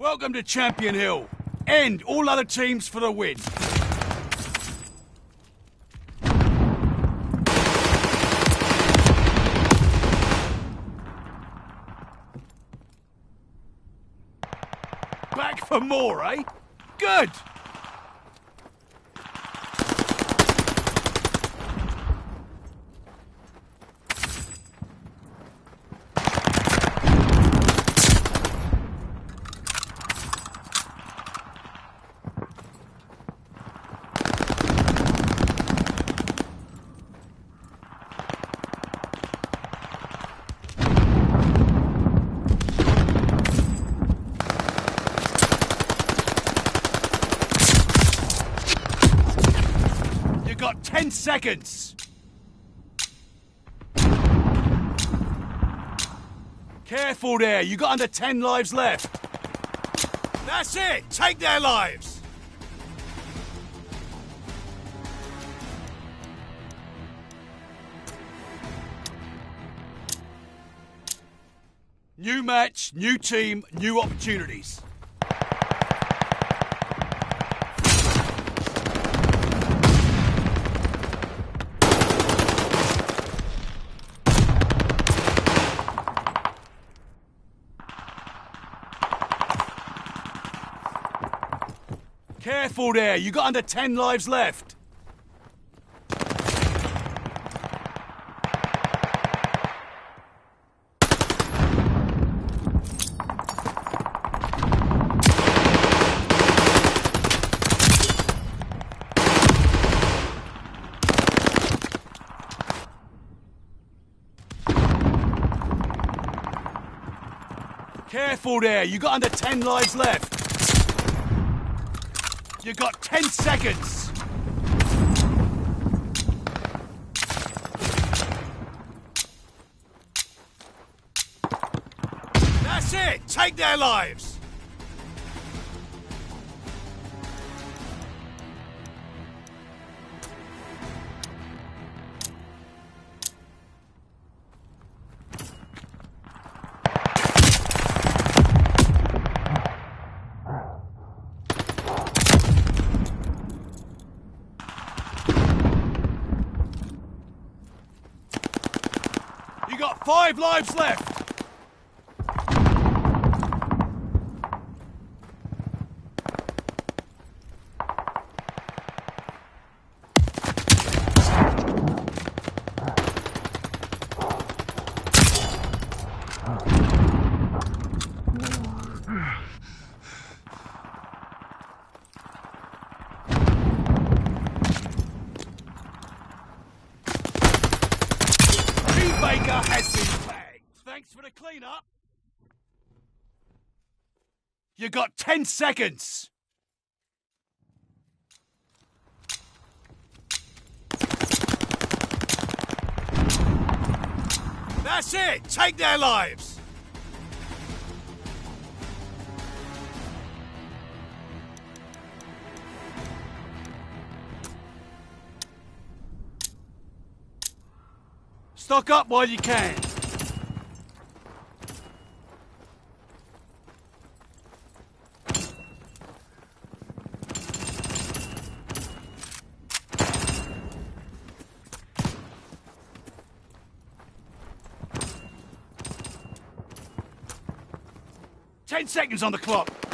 Welcome to Champion Hill. End all other teams for the win. Back for more, eh? Good! You got 10 seconds! Careful there, you got under 10 lives left. That's it! Take their lives! New match, new team, new opportunities. Careful there, you got under 10 lives left. Careful there, you got under 10 lives left. You got 10 seconds. That's it. Take their lives. Five lives left. Lee Baker has been tagged. Thanks for the cleanup. You got 10 seconds. That's it. Take their lives. Stock up while you can. Ten seconds on the clock.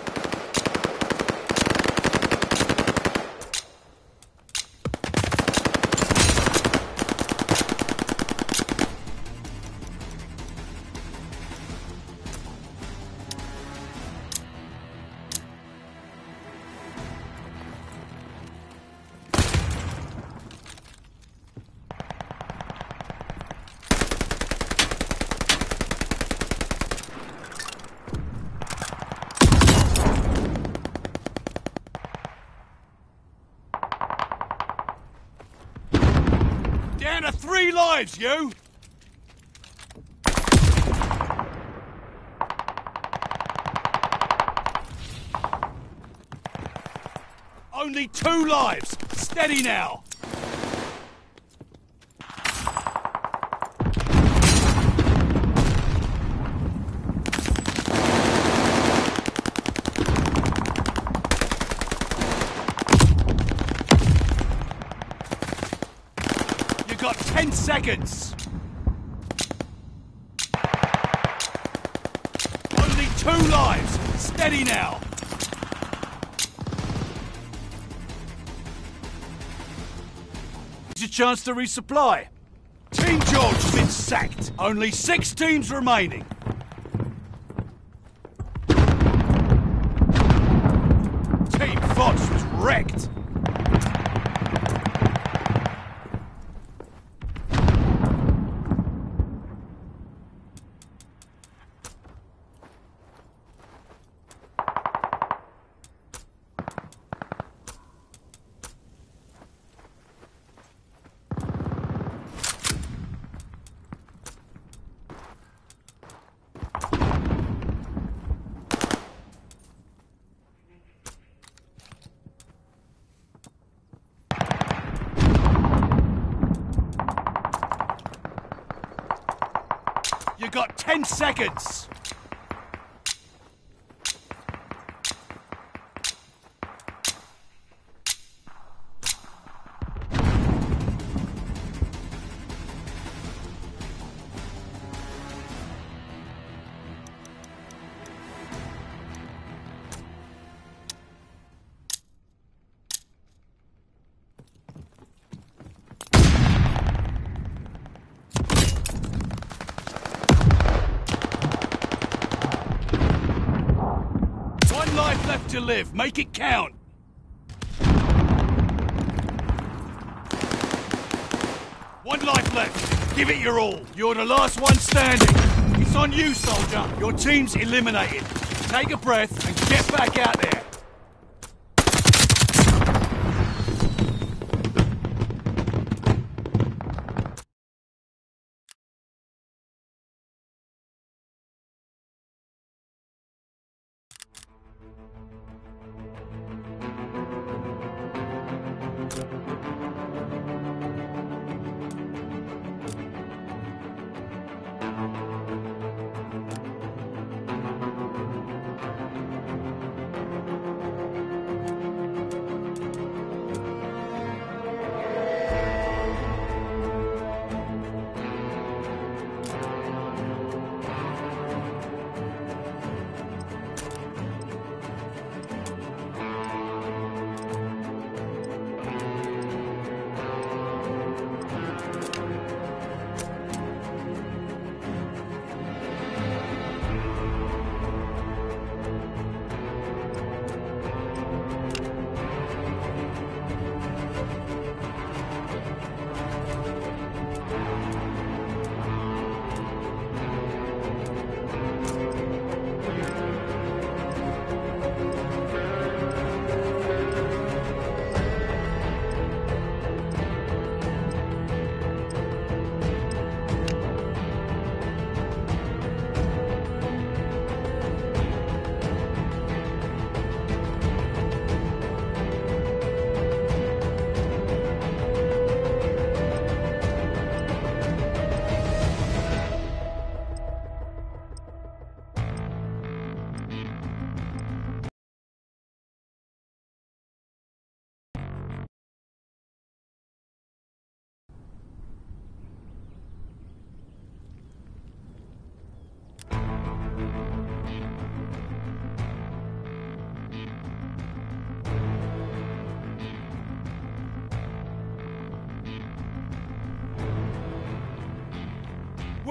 Three lives, you! Only two lives! Steady now! got 10 seconds. Only two lives. Steady now. Here's a chance to resupply. Team George has been sacked. Only six teams remaining. Team Fox was wrecked. You got 10 seconds. To live. Make it count. One life left. Give it your all. You're the last one standing. It's on you, soldier. Your team's eliminated. Take a breath and get back out there.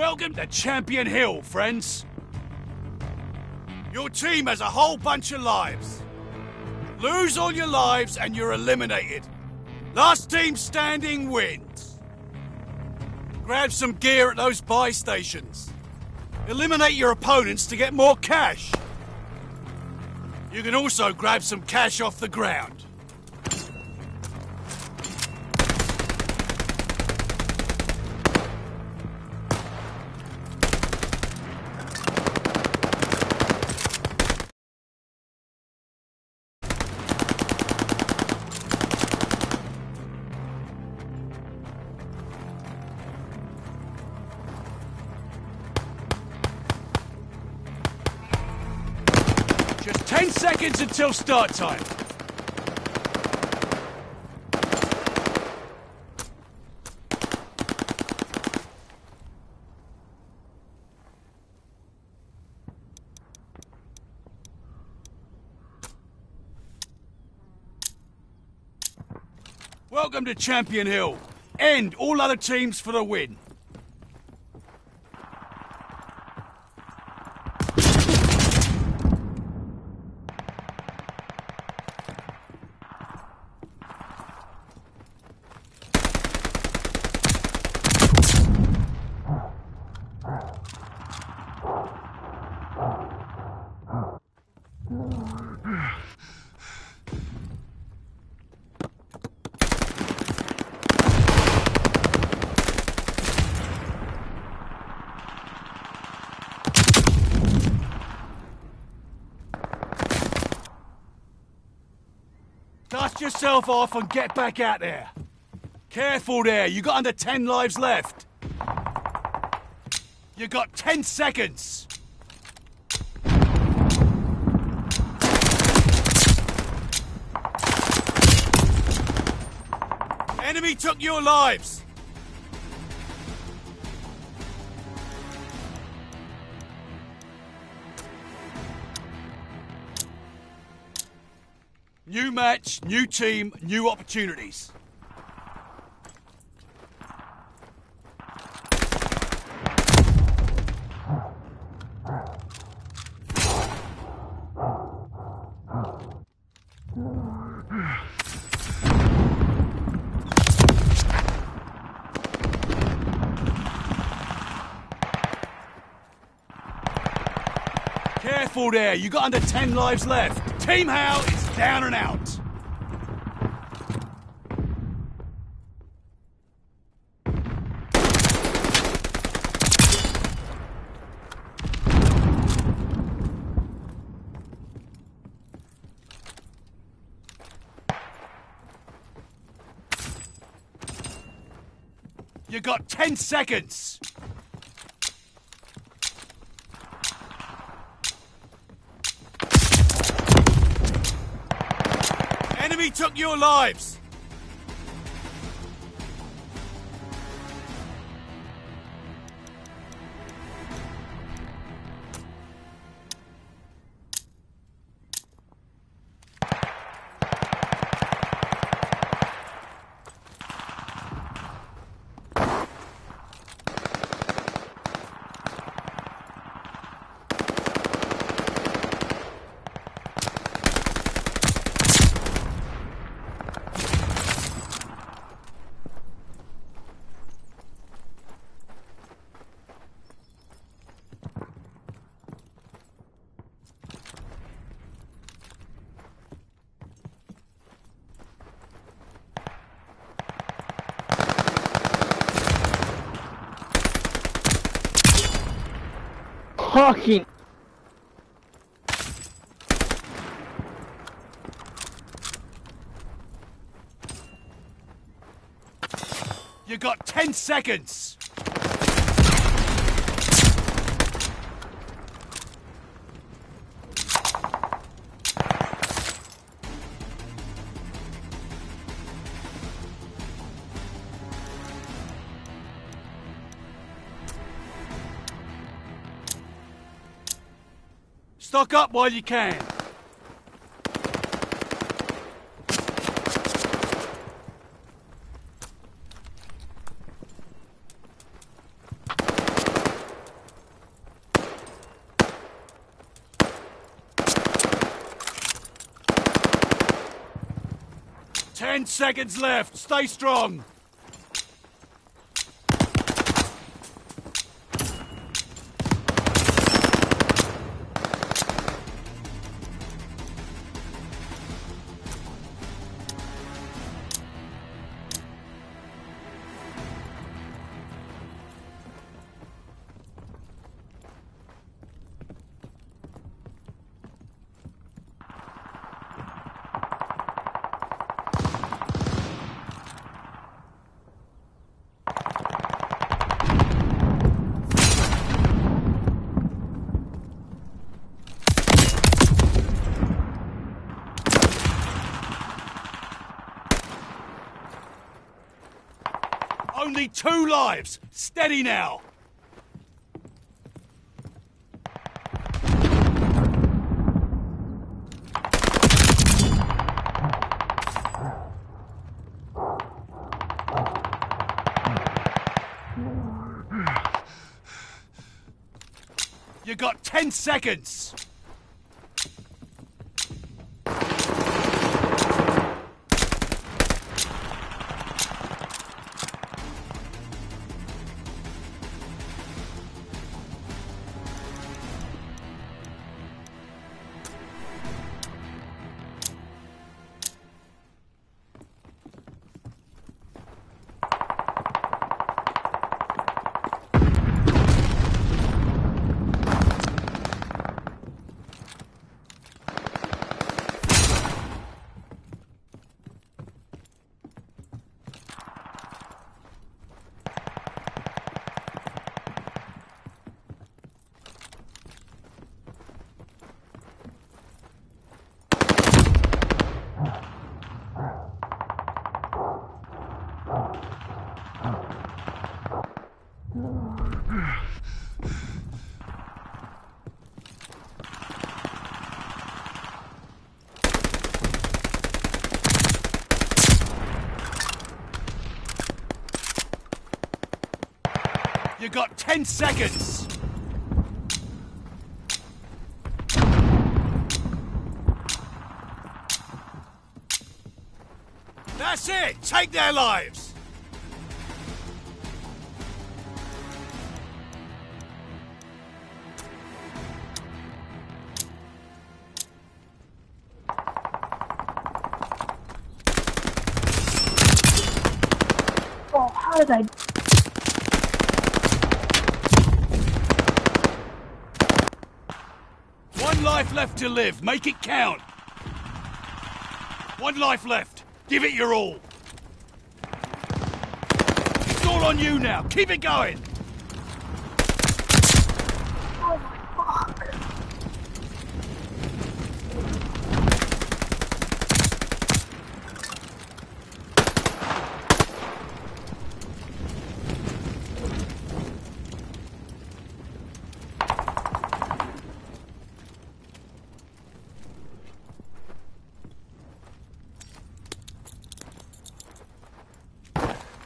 Welcome to Champion Hill, friends. Your team has a whole bunch of lives. Lose all your lives and you're eliminated. Last team standing wins. Grab some gear at those buy stations. Eliminate your opponents to get more cash. You can also grab some cash off the ground. Ten seconds until start time. Welcome to Champion Hill. End all other teams for the win. Yourself off and get back out there. Careful there, you got under 10 lives left. You got 10 seconds. Enemy took your lives. New match, new team, new opportunities. Careful there, you got under 10 lives left. Team How is down and out. You got 10 seconds. Enemy took your lives. Fucking. You got 10 seconds. Stock up while you can. Ten seconds left. Stay strong. Only two lives. Steady now. You got 10 seconds. You got 10 seconds! That's it! Take their lives! I? One life left to live. Make it count. One life left. Give it your all. It's all on you now. Keep it going. Oh my fuck!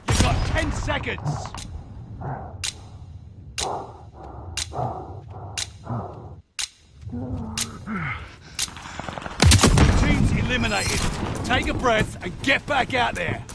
You got 10 seconds. Team's eliminated. Take a breath and get back out there.